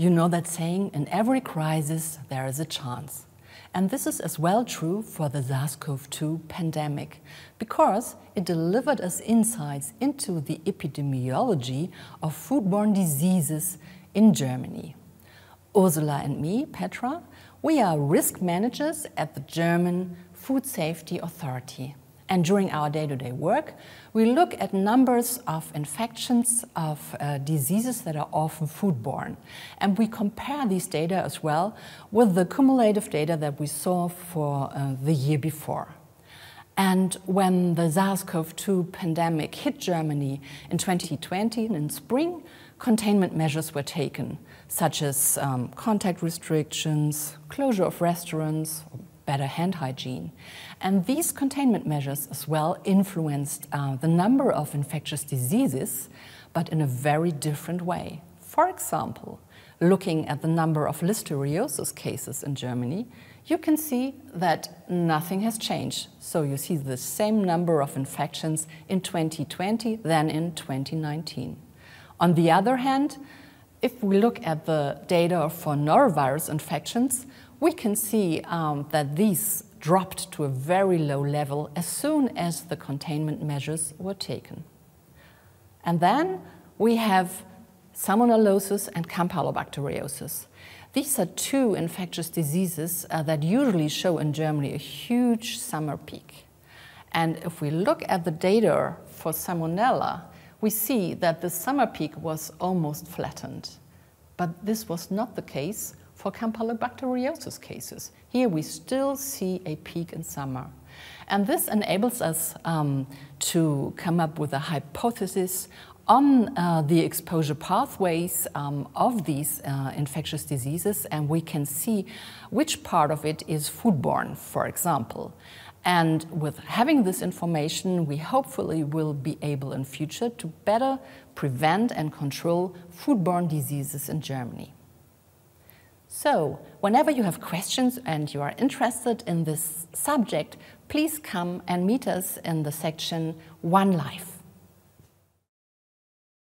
You know that saying, in every crisis there is a chance. And this is as well true for the SARS-CoV-2 pandemic, because it delivered us insights into the epidemiology of foodborne diseases in Germany. Ursula and me, Petra, we are risk managers at the German Food Safety Authority. And during our day-to-day -day work, we look at numbers of infections of uh, diseases that are often foodborne. And we compare these data as well with the cumulative data that we saw for uh, the year before. And when the SARS-CoV-2 pandemic hit Germany in 2020 in spring, containment measures were taken, such as um, contact restrictions, closure of restaurants, better hand hygiene. And these containment measures as well influenced uh, the number of infectious diseases, but in a very different way. For example, looking at the number of listeriosis cases in Germany, you can see that nothing has changed. So you see the same number of infections in 2020 than in 2019. On the other hand, if we look at the data for norovirus infections, we can see um, that these dropped to a very low level as soon as the containment measures were taken. And then we have salmonellosis and campylobacteriosis. These are two infectious diseases uh, that usually show in Germany a huge summer peak. And if we look at the data for Salmonella, we see that the summer peak was almost flattened. But this was not the case for Campylobacteriosis cases. Here we still see a peak in summer. And this enables us um, to come up with a hypothesis on uh, the exposure pathways um, of these uh, infectious diseases, and we can see which part of it is foodborne, for example. And with having this information, we hopefully will be able in future to better prevent and control foodborne diseases in Germany. So, whenever you have questions and you are interested in this subject, please come and meet us in the section One Life.